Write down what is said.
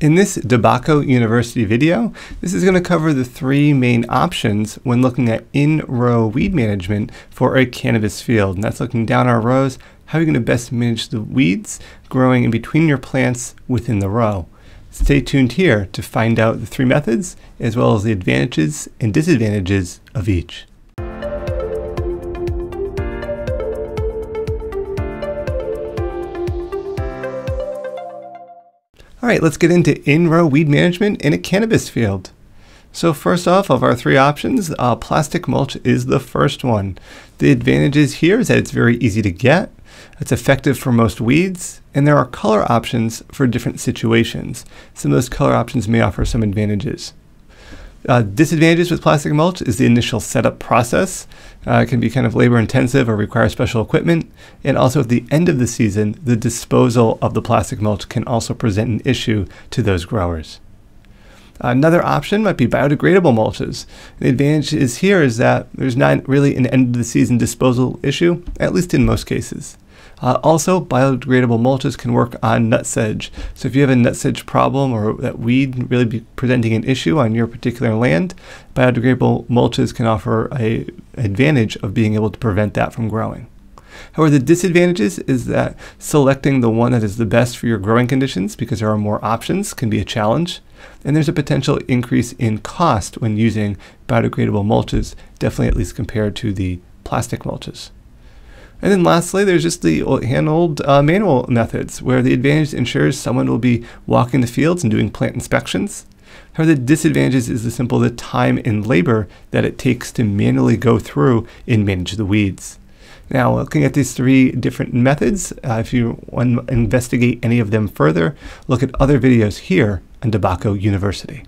In this DeBacco University video, this is going to cover the three main options when looking at in-row weed management for a cannabis field. And that's looking down our rows, how are you going to best manage the weeds growing in between your plants within the row. Stay tuned here to find out the three methods, as well as the advantages and disadvantages of each. All right, let's get into in-row weed management in a cannabis field. So first off, of our three options, uh, plastic mulch is the first one. The advantages here is that it's very easy to get, it's effective for most weeds, and there are color options for different situations. Some of those color options may offer some advantages. Uh, disadvantages with plastic mulch is the initial setup process. Uh, it can be kind of labor intensive or require special equipment. And also at the end of the season, the disposal of the plastic mulch can also present an issue to those growers. Another option might be biodegradable mulches. The advantage is here is that there's not really an end of the season disposal issue, at least in most cases. Uh, also, biodegradable mulches can work on nut sedge. So if you have a nut sedge problem or that weed really be presenting an issue on your particular land, biodegradable mulches can offer a advantage of being able to prevent that from growing. However, the disadvantages is that selecting the one that is the best for your growing conditions because there are more options can be a challenge. And there's a potential increase in cost when using biodegradable mulches, definitely at least compared to the plastic mulches. And then lastly, there's just the hand-old uh, manual methods, where the advantage ensures someone will be walking the fields and doing plant inspections. However, the disadvantages is the simple the time and labor that it takes to manually go through and manage the weeds. Now, looking at these three different methods, uh, if you want to investigate any of them further, look at other videos here on DeBacco University.